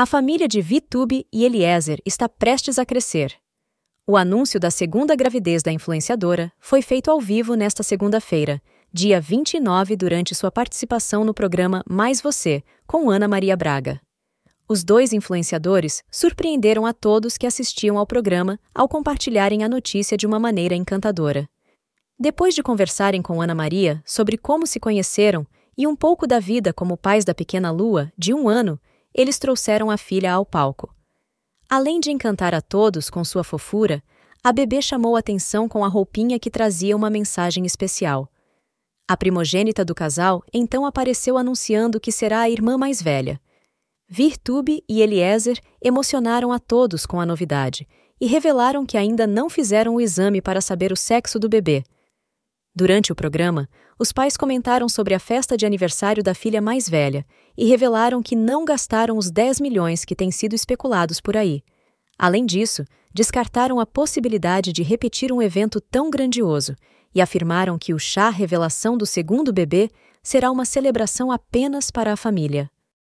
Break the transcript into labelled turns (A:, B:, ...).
A: A família de Vitube e Eliezer está prestes a crescer. O anúncio da segunda gravidez da influenciadora foi feito ao vivo nesta segunda-feira, dia 29, durante sua participação no programa Mais Você, com Ana Maria Braga. Os dois influenciadores surpreenderam a todos que assistiam ao programa ao compartilharem a notícia de uma maneira encantadora. Depois de conversarem com Ana Maria sobre como se conheceram e um pouco da vida como pais da pequena Lua, de um ano, eles trouxeram a filha ao palco. Além de encantar a todos com sua fofura, a bebê chamou atenção com a roupinha que trazia uma mensagem especial. A primogênita do casal então apareceu anunciando que será a irmã mais velha. Virtube e Eliezer emocionaram a todos com a novidade e revelaram que ainda não fizeram o exame para saber o sexo do bebê. Durante o programa, os pais comentaram sobre a festa de aniversário da filha mais velha e revelaram que não gastaram os 10 milhões que têm sido especulados por aí. Além disso, descartaram a possibilidade de repetir um evento tão grandioso e afirmaram que o chá revelação do segundo bebê será uma celebração apenas para a família.